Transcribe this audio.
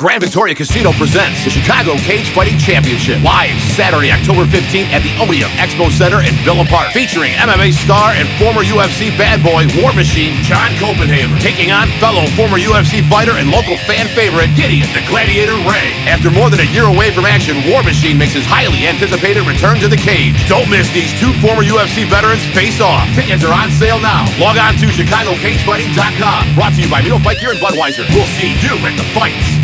Grand Victoria Casino presents the Chicago Cage Fighting Championship live Saturday, October 15th at the Odeum Expo Center in Villa Park, featuring MMA star and former UFC bad boy War Machine Jon Koppenhaver, taking on fellow former UFC fighter and local fan favorite Gideon the Gladiator Ray. After more than a year away from action, War Machine makes his highly anticipated return to the cage. Don't miss these two former UFC veterans face off. Tickets are on sale now. Log on to ChicagoCageFighting.com. Brought to you by Mio Fight Gear and Budweiser. We'll see you at the fights.